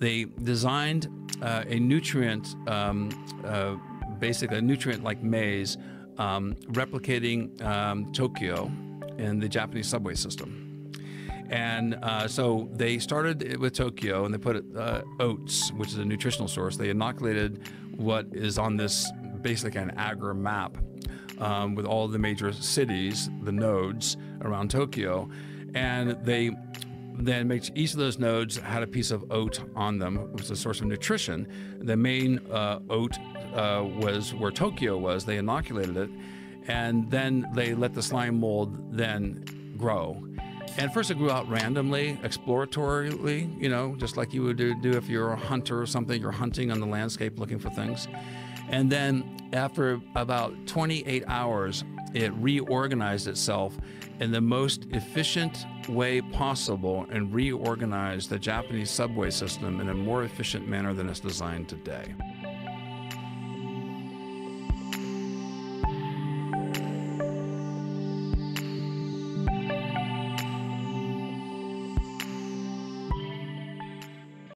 they designed uh, a nutrient, um, uh, basically a nutrient like maze, um, replicating um, Tokyo in the Japanese subway system. And uh, so they started with Tokyo and they put uh, oats, which is a nutritional source. They inoculated what is on this basically an agar map um, with all the major cities, the nodes around Tokyo. And they then make each of those nodes had a piece of oat on them, which was a source of nutrition. The main uh, oat uh, was where Tokyo was. They inoculated it, and then they let the slime mold then grow. And first it grew out randomly, exploratorily, you know, just like you would do, do if you're a hunter or something, you're hunting on the landscape looking for things. And then after about 28 hours, it reorganized itself in the most efficient way possible and reorganized the Japanese subway system in a more efficient manner than it's designed today.